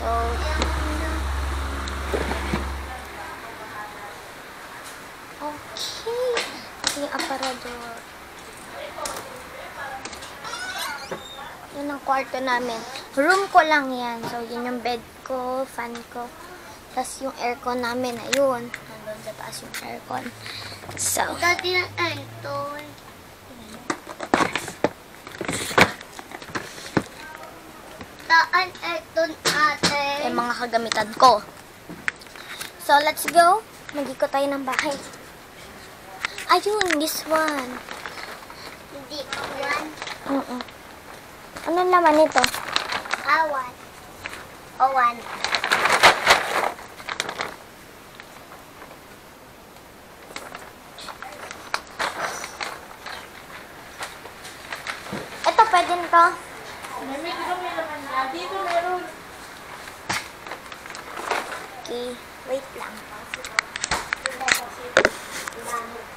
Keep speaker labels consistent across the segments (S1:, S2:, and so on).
S1: So, okay. Ito yung aparador. Yan ang kwarto namin. Room ko lang yan. So, yun yung bed ko, fan ko. Tapos yung aircon namin, ayun. Nandun sa taas yung aircon. So,
S2: Dati ng ito. Taan ito ate.
S1: yung mga kagamitan ko. So, let's go. Mag-ikot tayo ng bahay. Ayun, this one.
S2: Hindi ko yan.
S1: Mm Ano naman ito?
S2: Awan. Awan.
S1: Ito, pwede nito.
S3: Dito meron.
S1: Okay, wait lang.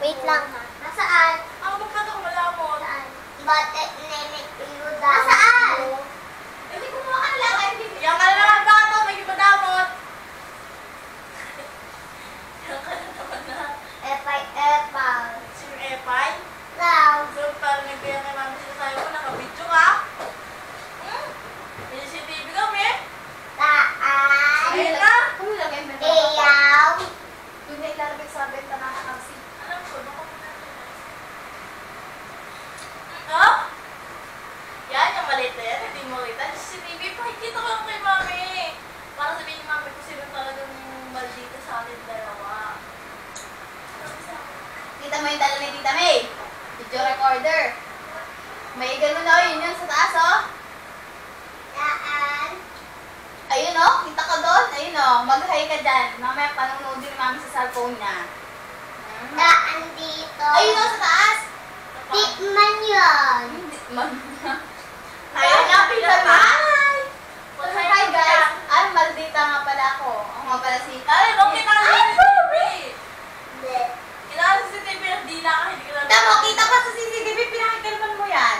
S1: Wait lang ha.
S2: Nasaan?
S3: Ang magkatong wala mo.
S2: Saan? Nemit ilo daw. Nasaan?
S3: Hindi ko mo lang ay Yan ka na naman bato, may ipadamot. Yan ka na naman na.
S2: Epay epal.
S3: Sino Epay?
S2: Daw.
S3: So, parang nagbigay kay mami sila tayo mo, nakabidyo ka. Hmm? May CCTV kami.
S2: Taan.
S3: Ayun na.
S2: Iyaw.
S3: Doon na ilalagay sa benta na nakakasi. Alam ko, baka mo na Oh? Yan, yung maliit na yan. Hindi mo kita. CCTV, pakikita ko lang kay mami. Para sabihin ni mami kung sino talagang maldito sa atin dalawa.
S4: Kita mo yung dala ni Tita May. Video recorder. May ganun na yun yun sa taas, oh.
S2: Taan.
S4: Ayun, oh. Kita ka doon. Ayun, oh. Mag-hi ka dyan. Mamaya panonood din namin sa cellphone niya. Hmm.
S2: Taan dito.
S4: Ayun, oh, sa taas.
S2: Tikman yun.
S4: Hindi, mag...
S3: Ayun na,
S4: Tita
S3: pinapa.
S4: May.
S3: What's
S4: Hi, guys. Ay, maldita nga pala ako. Ako nga pala si...
S3: Ay, bakit kita sa CCTV?
S2: Hindi.
S3: Kinala sa CCTV, hindi na ka, hindi ka na.
S4: Tama, kita pa sa CCTV. Pinakikalman mo yan.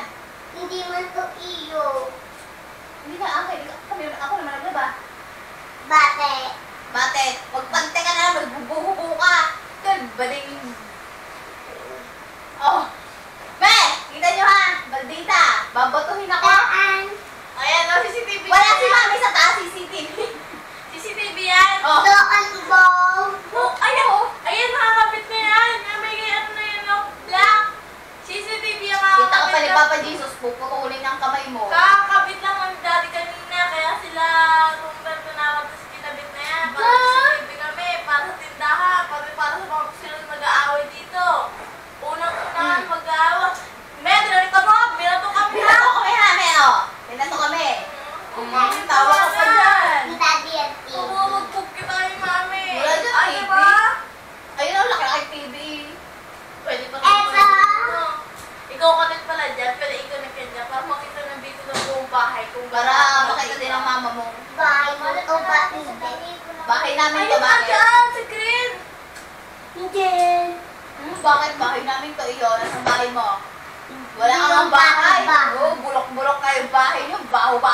S2: Hindi man to iyo.
S4: Hindi ka, okay. Hindi ka, kami, ako naman naglaba.
S2: Bate.
S4: Bakit? Magpante ka na, magbubuhubo ka. Ito, baling... Oh. Me, kita nyo ha, baldita. Babatuhin ako.
S2: Taan.
S3: Ayan, no, CCTV.
S4: Wala si mami sa taas, CCTV.
S3: CCTV yan.
S4: Oh.
S2: Doon bow.
S3: Oh, ayan, oh. Ayan, nakakapit na yan. Yan, may ano na yan, oh. Black. CCTV ang
S4: Kita ka pa
S3: nakakapit
S4: ni
S3: na.
S4: Jesus, puputulin ang kamay mo.
S3: Kakakabit lang ang daddy kanina, kaya sila kung tinawag sa kinabit na yan. Para
S4: Ba?
S3: sa CCTV kami, para sa tindahan, para, para sa mga sila mag-aaway dito. Unang-unahan mag-aaway. Med, narito mo, binato kami ha.
S4: Pinato kami ha, me, oh. Pinato kami. Mm, tawa ka pa dyan.
S2: Daddy at Eve.
S3: Pumumugpog kita yung mami.
S4: Wala dyan,
S3: Ano
S4: TV.
S3: ba?
S4: Ayun ang laki-laki TV.
S3: Pwede pa
S2: Eto.
S3: Ano? Ikaw connect pala dyan, pwede i-connect ka dyan para makita ng video ng buong bahay kung
S4: Para
S3: gaano
S4: makita din ang mama mo.
S2: Bahay mo to ba hindi?
S4: Bahay namin to,
S3: Ayun
S4: bakit?
S3: dyan, sa green.
S2: Hindi.
S4: Hmm, bakit bahay namin to iyo? Nasa bahay mo? Wala kang bahay.
S2: bahay.
S4: Oh, bulok-bulok kayo bahay niyo. Baho-baho